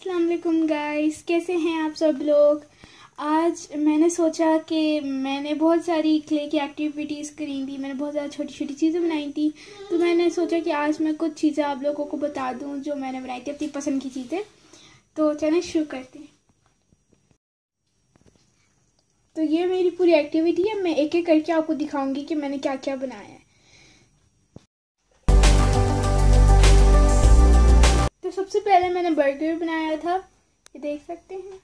अस्सलाम गाइस कैसे हैं आप सब लोग? आज मैंने सोचा कि मैंने बहुत सारी क्ले की एक्टिविटीज़ करी थी, मैंने बहुत ज़्यादा छोटी छोटी चीज़ें बनाई थी तो मैंने सोचा कि आज मैं कुछ चीज़ें आप लोगों को बता दूँ जो मैंने बनाई थी अपनी पसंद की चीज़ें। तो चलें शुरू करते हैं। तो ये मेरी पूरी एक्टिविटी है, मैं एक एक करके आपको दिखाऊँगी कि मैंने क्या क्या बनाया है। सबसे पहले मैंने बर्गर बनाया था। ये देख सकते हैं।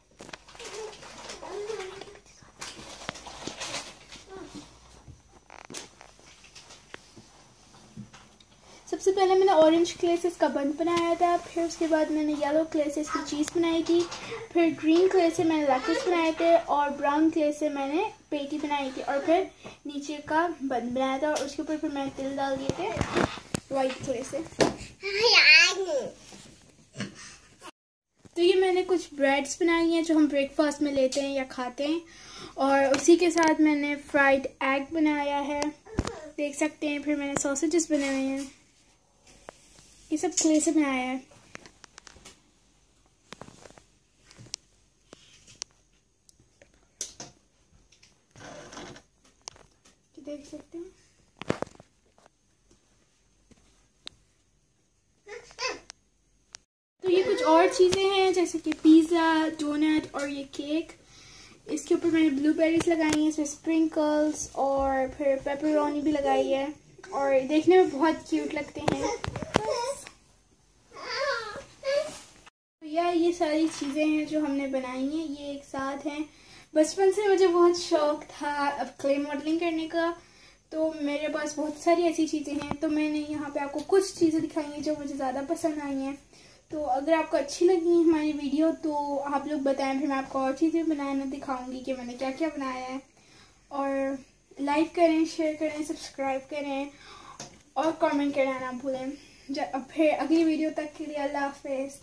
सबसे पहले मैंने ऑरेंज क्ले से इसका बंद बनाया था, फिर उसके बाद मैंने येलो क्ले से इसकी चीज़ बनाई थी, फिर ग्रीन क्ले से मैंने लैकिस बनाए थे और ब्राउन क्ले से मैंने पेटी बनाई थी और फिर नीचे का बंद बनाया था और उसके ऊपर फिर मैंने तिल डाल दिए थे वाइट क्ले से तो ये मैंने कुछ ब्रेड्स बनाई हैं जो हम ब्रेकफास्ट में लेते हैं या खाते हैं। और उसी के साथ मैंने फ्राइड एग बनाया है। देख सकते हैं, फिर मैंने सॉसेजेस बनाए हैं। ये सब क्ले से बनाया है। देख सकते हैं तो ये कुछ और चीज़ें हैं, जैसे कि पिज़्ज़ा डोनट और ये केक इसके ऊपर मैंने ब्लूबेरीज लगाई हैं, इसमें स्प्रिंकल्स और फिर पेपरोनी भी लगाई है। और देखने में बहुत क्यूट लगते हैं। तो यह ये सारी चीज़ें हैं जो हमने बनाई हैं, ये एक साथ हैं। बचपन से मुझे बहुत शौक था अब क्ले मॉडलिंग करने का। तो मेरे पास बहुत सारी ऐसी चीज़ें हैं तो मैंने यहाँ पे आपको कुछ चीज़ें दिखाई हैं जो मुझे ज़्यादा पसंद आई हैं। तो अगर आपको अच्छी लगी हमारी वीडियो तो आप लोग बताएँ, फिर मैं आपको और चीज़ें बनाना दिखाऊँगी कि मैंने क्या क्या बनाया है। और लाइक करें शेयर करें सब्सक्राइब करें, और कमेंट करना ना भूलें। फिर अगली वीडियो तक के लिए अल्लाह हाफिज़।